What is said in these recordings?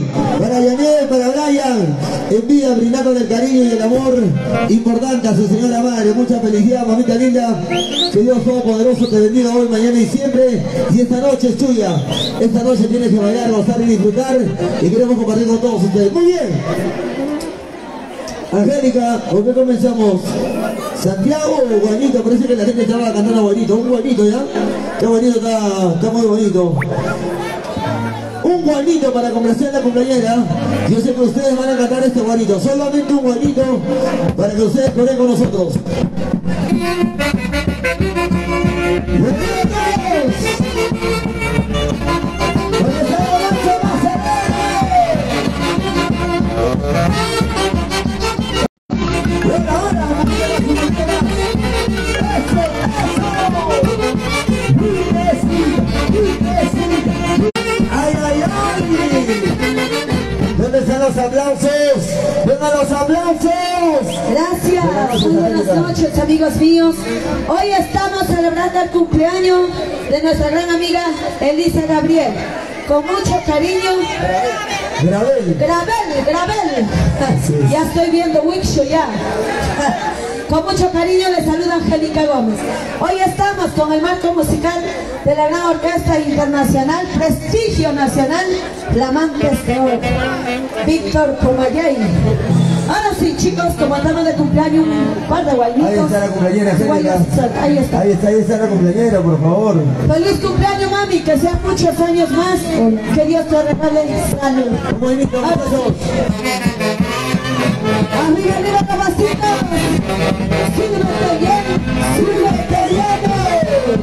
Para Yanel, para Brian, envía brindando el cariño y el amor importante a su señora madre. Mucha felicidad, mamita linda. Que Dios Todopoderoso te bendiga hoy, mañana y siempre. Y esta noche es tuya. Esta noche tienes que bailar, gozar y disfrutar. Y queremos compartir con todos ustedes. Muy bien. Angélica, ¿por qué comenzamos? Santiago o Guanito, parece que la gente estaba cantando Guanito, un Guanito ya. Qué bonito, está, está muy bonito un guanito para complacer la cumpleañera. Yo sé que ustedes van a cantar este guanito, solamente un guanito para que ustedes corren con nosotros. los los aplausos! Gracias. Muy buenas noches, amigos míos. Hoy estamos celebrando el cumpleaños de nuestra gran amiga Elisa Gabriel. Con mucho cariño. Gravel. Gravel, Gravel. Ya estoy viendo Wixo ya. Con mucho cariño le saluda Angélica Gómez. Hoy estamos con el marco musical de la gran orquesta internacional, prestigio nacional, Flamantes de Oro, Víctor Pumayay. Ahora sí, chicos, como estamos de cumpleaños, un par de guaynitos. Ahí está la cumpleañera, Angélica. Ahí está. Ahí está, ahí está la cumpleañera, por favor. Feliz cumpleaños, mami, que sean muchos años más. Que Dios te regale salud. Arriba, arriba. Súbete bien, súbete bien.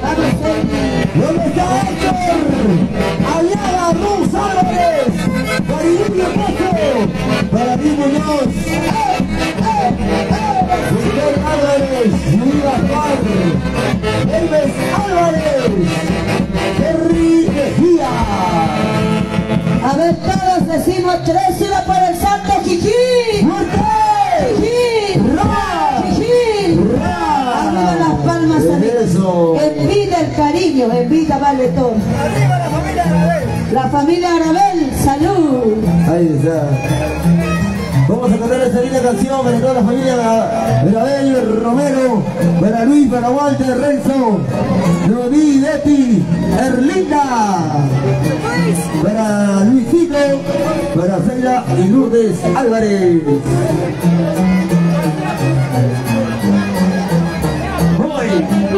Vamos, ¿Dónde está Héctor? Allá Álvarez. Para Luis Muñoz. Miguel Álvarez. Luis Gaspar. Elves Álvarez. Henry Mejía. A ver, todos decimos tres, una por el santo Jijí. ¡Fuerte! ¡Ra! ¡Ra! Arriba las palmas, amigos. Eso. En vida el cariño, en vida vale todo. ¡Arriba la familia Arabel! La familia Arabel, salud. Ahí está. Vamos a cantar esta linda canción para toda la familia Grabel, Romero, para Luis, para Walter, Renzo, Noví, Leti, Erlinda, para Luisito, para Celia y Lourdes Álvarez. Voy.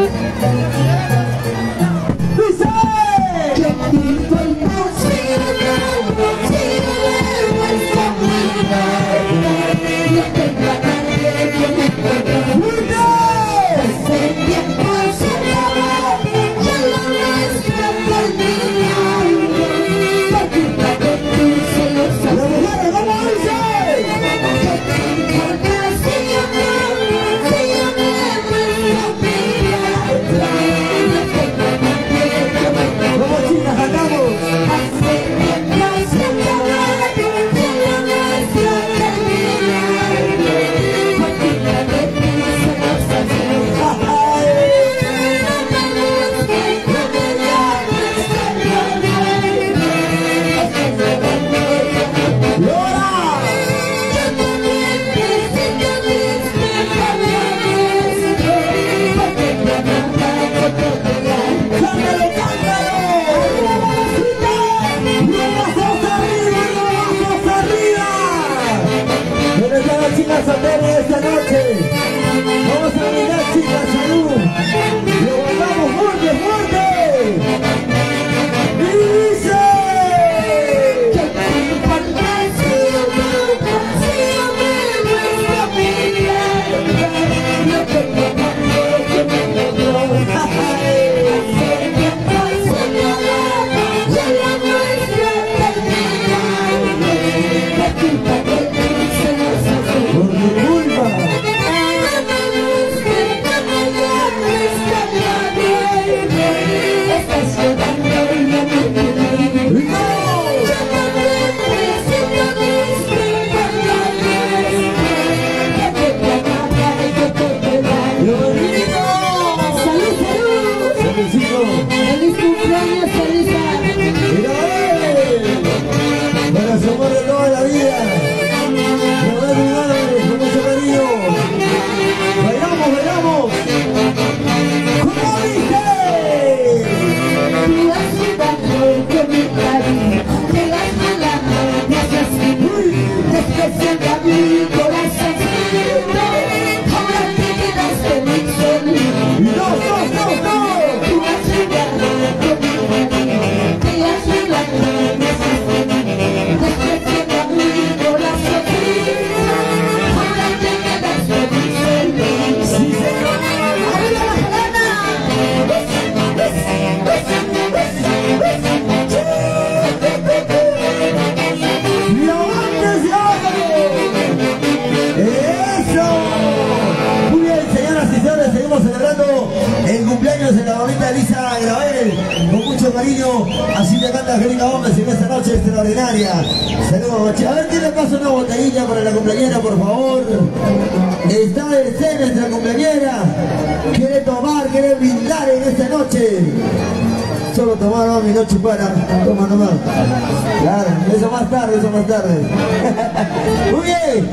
Más tarde, eso más tarde. Muy bien,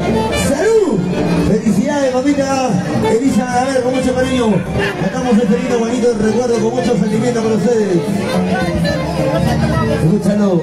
salud. Felicidades, mamita Elisa ver, con mucho cariño. Estamos lindo bonito recuerdo con mucho sentimiento para ustedes. Escúchalo.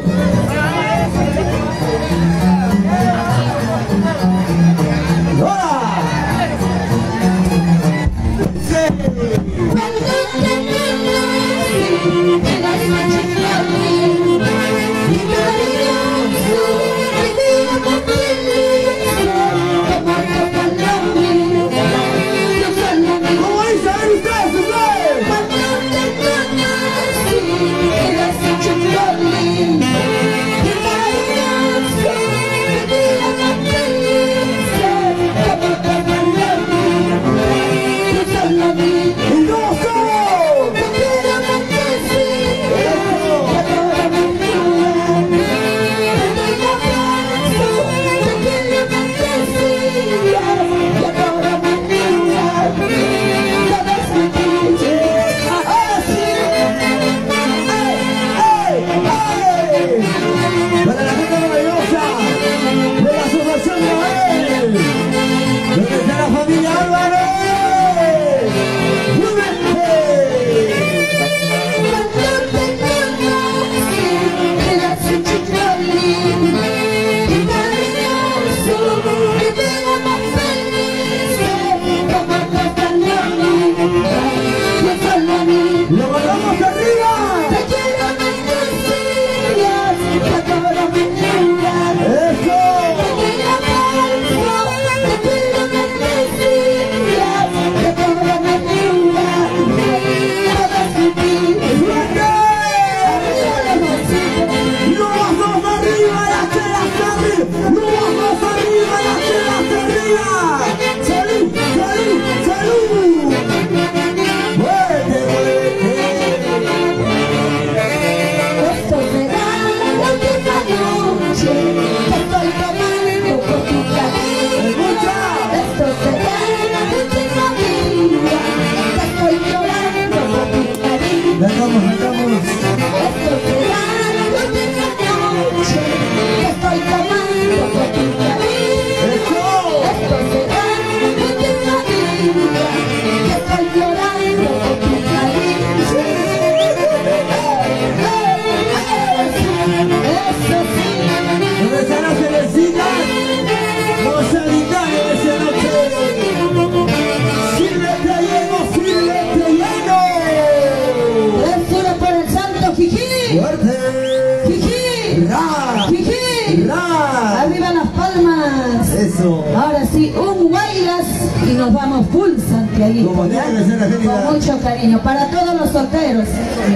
Con mucho cariño. Para todos los solteros,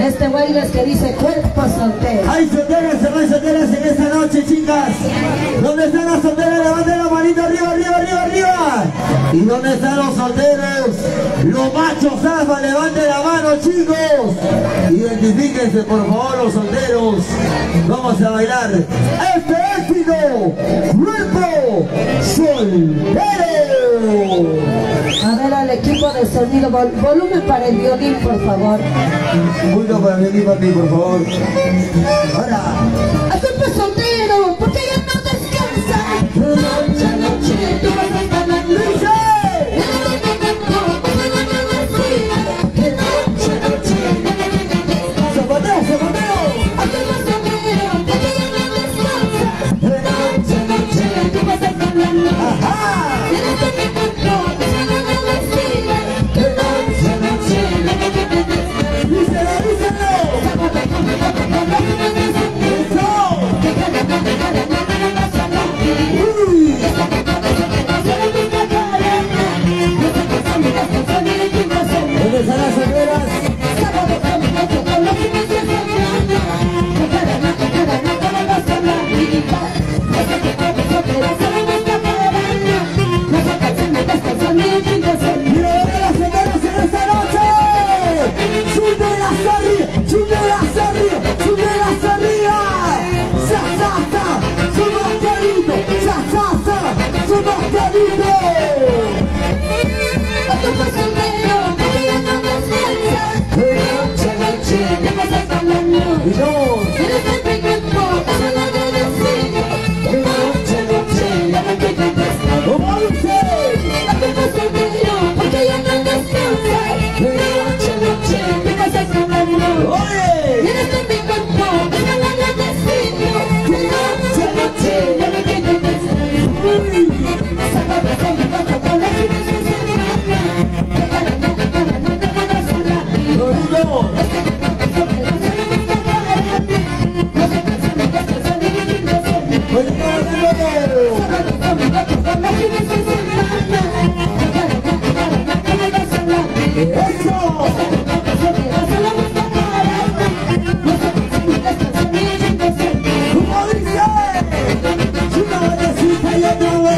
este es que dice cuerpo soltero. Hay solteras, hay solteras en esta noche, chicas. ¿Dónde están las solteras? Levanten la manita arriba, arriba, arriba, arriba. ¿Y dónde están los solteros? Los machos alfa, levanten la mano, chicos. Identifíquense, por favor, los solteros. Vamos a bailar este éxito. Cuerpo soltero. A ver al equipo de sonido, volumen para el violín, por favor. Punto para el violín, papi, por favor. Ahora. ¡Hacemos soltero!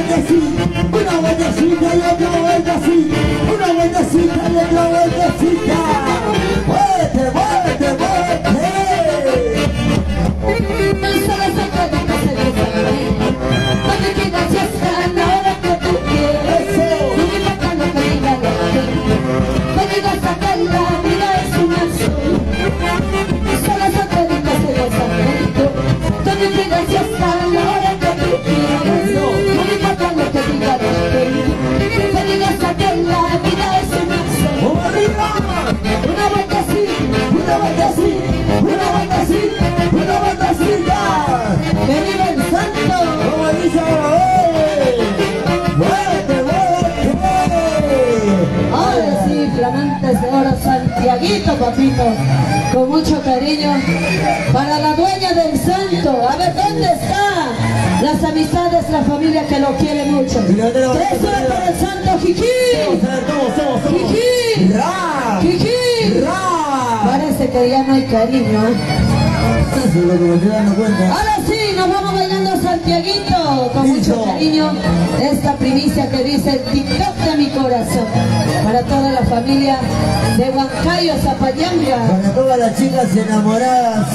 decir papito, con mucho cariño, para la dueña del santo. A ver, ¿dónde está? Las amistades, la familia que lo quiere mucho. Tres para el santo, Jiji. Jiji. Jiji. Parece que ya no hay cariño. Ahora sí, nos vamos bailando Santiaguito con mucho cariño. Esta primicia que dice TikTok de mi corazón. Para toda la familia de Huancayo, Zapayanga. Para todas las chicas enamoradas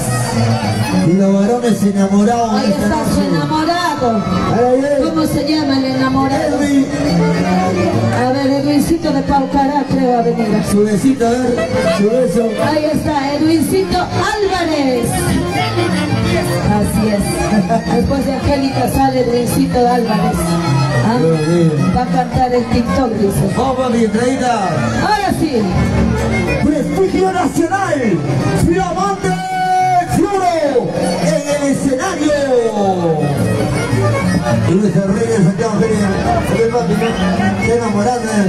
y los varones enamorados. Ahí está su enamorado. ¿Cómo se llama el enamorado? A ver, Edwincito de Paucará, creo, a venir. Su besito, a ver, su beso. Ahí está, Edwincito Álvarez. Así es. Después de Angélica sale Edwincito Álvarez. ¿Ah? Va a cantar el TikTok, dice. Vamos, mi traída. Ahora sí. Prestigio nacional. Flamante Floro en el escenario. Luis Reyes, Santiago Feria. Qué enamorada.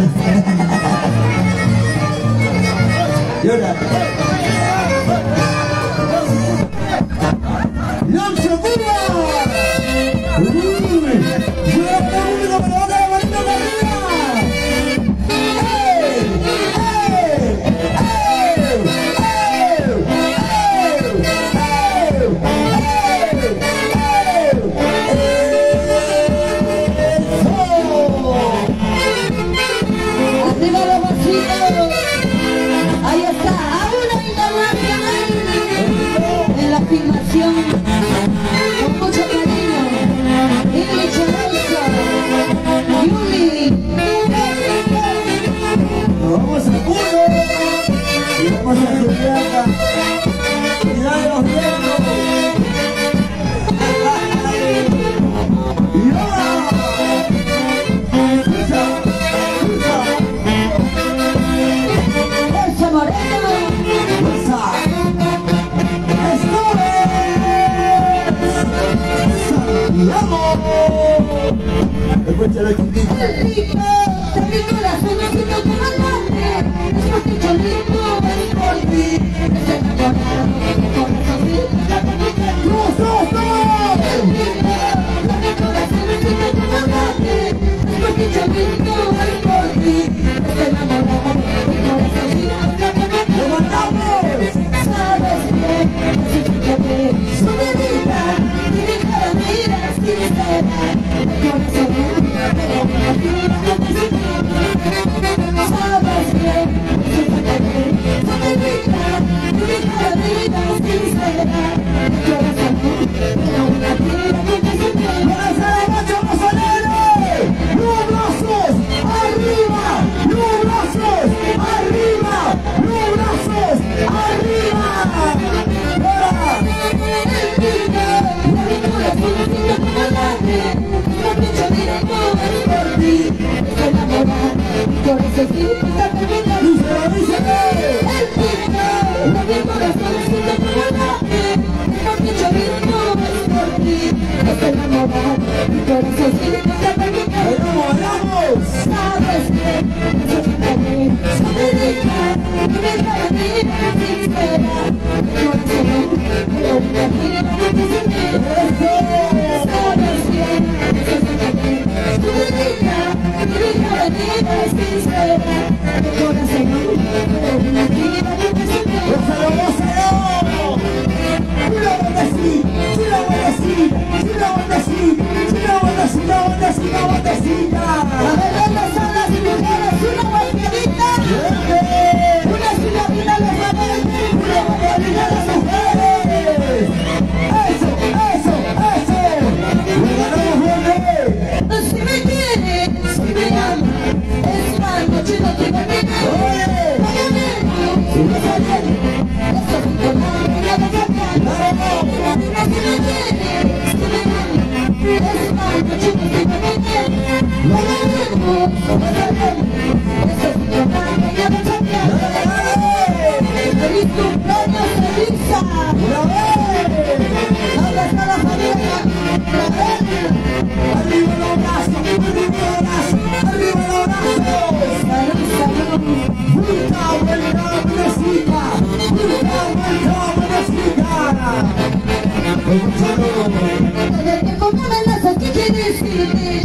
Y ahora. Ahí está, aún internacional. En la. Escucha la Desde que comen las ¿qué quiere decirte?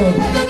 Lord.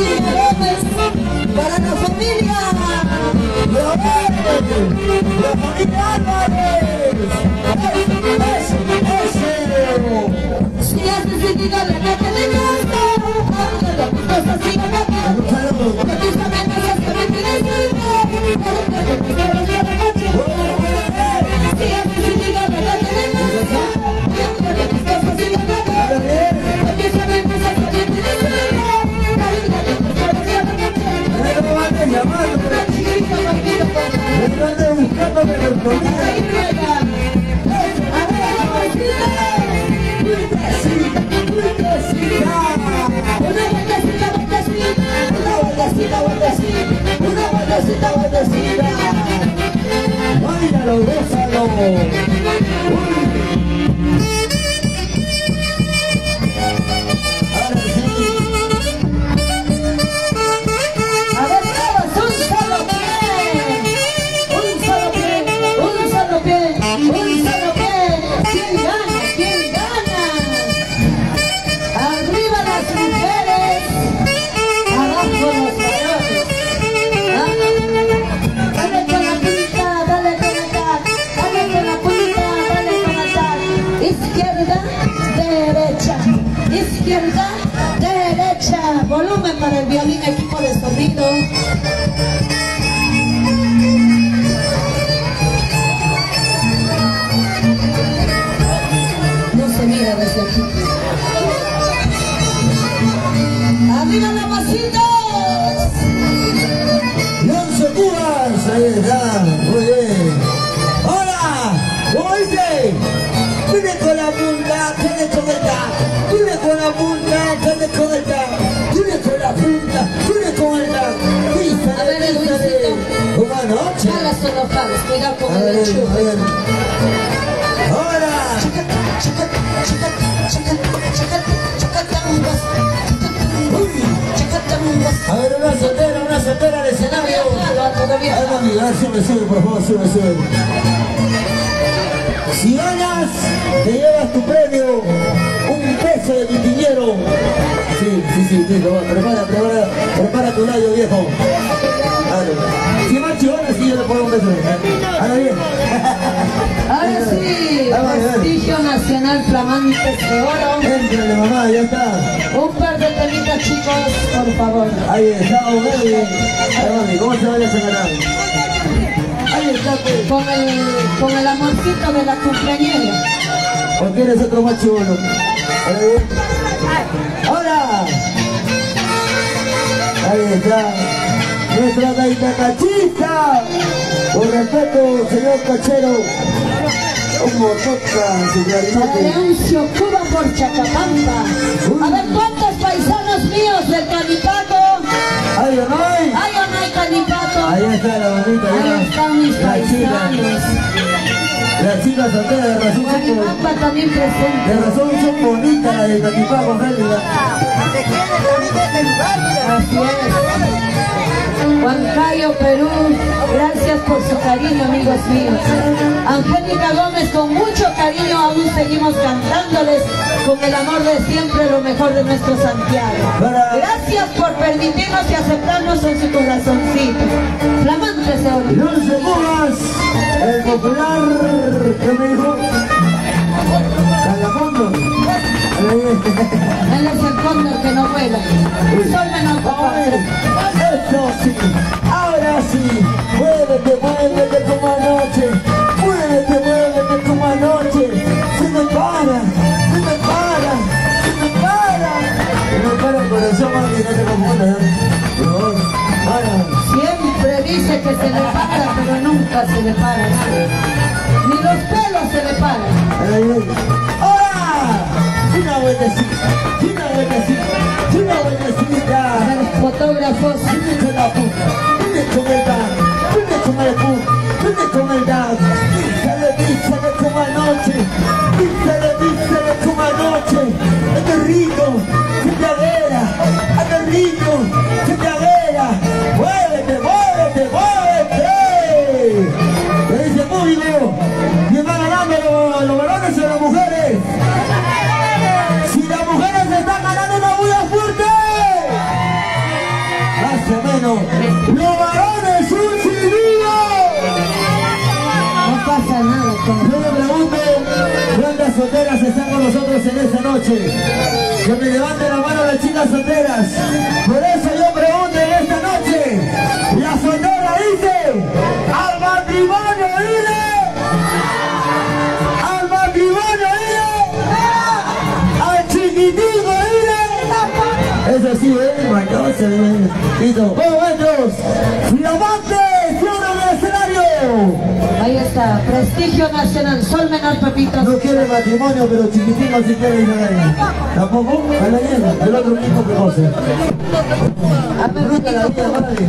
Gómez para la familia. La familia Álvarez. Eso, eso, Si has decidido la que te casa, hazlo, cosas Vueltecita, vueltecita. Una vueltecita, vueltecita, una vueltecita, vueltecita. Báilalo, gózalo. Son los palos, cuidado con el enchufe. ¡Hola! A ver, una soltera, una soltera al escenario. Ay, mami, a ver, sube, sube, por favor, sube, sube. Si ganas, te llevas tu premio, un peso de vitillero. Sí, sí, sí, listo, va, prepara, prepara, prepara tu radio, viejo. Si más chivona, sí, yo le pongo un beso. Ahora bien. Ahora sí, prestigio nacional flamantes de oro. Éntrale, mamá, ya está. Un par de temitas, chicos, por favor. Ahí está, Meli. Ahí, mami, ¿cómo se vaya a canal? Ahí está, pues. Con el, con el amorcito de la cumpleañera. ¿O quieres otro más chulo? Ahora bien. ¡Hola! Ahí está. Nuestra gaita cachista. Con respeto, señor cachero. Como toca su Para clarinete. Leoncio Cuba por Chacapampa. A ver cuántos paisanos míos del Canipaco. ¡Ay, no hay! ¿Hay o no hay Canipaco? Ahí está la bonita, ya. Ahí están mis La chica. paisanos. Las chicas solteras de razón son, también presente. de razón son bonitas las de Catipaco, Félix. Así es. Huancayo, Perú, gracias por su cariño, amigos míos. Angélica Gómez, con mucho cariño aún seguimos cantándoles con el amor de siempre, lo mejor de nuestro Santiago. Gracias por permitirnos y aceptarnos en su corazoncito. Flamantes de oro. Dulce Pumas, el popular, ¿qué me dijo? Calamondo. Él es el cóndor que no vuela. Sol. Eso sí, ahora sí, muévete, muévete como anoche, muévete, muévete como anoche, se me para, se me para, se me para, se me para el corazón, mami, no te confundas, favor, para. Siempre dice que se le para, pero nunca se le para. Ni los pelos se le paran. ¡Hola! Una vueltecita, una vueltecita, una fotógrafos. Vine con la puta, vine con el vine con el con el dan. Dísele, dísele como anoche, como. Es rico, solteras están con nosotros en esta noche. Que me levanten la mano las chicas solteras. Por eso yo pregunto en esta noche. La soltera dice, al matrimonio, dile. Al matrimonio, dile. Al chiquitito, dile. Eso sí, ¿eh? Mañoso, ¿eh? Listo. ¡Vamos, maestros! Prestigio Nacional, Sol Menor Pepitas. No quiere matrimonio, pero chiquitín no se quiere ir a la ¿Tampoco? A la llena, el otro mismo que goce. A la vida, madre.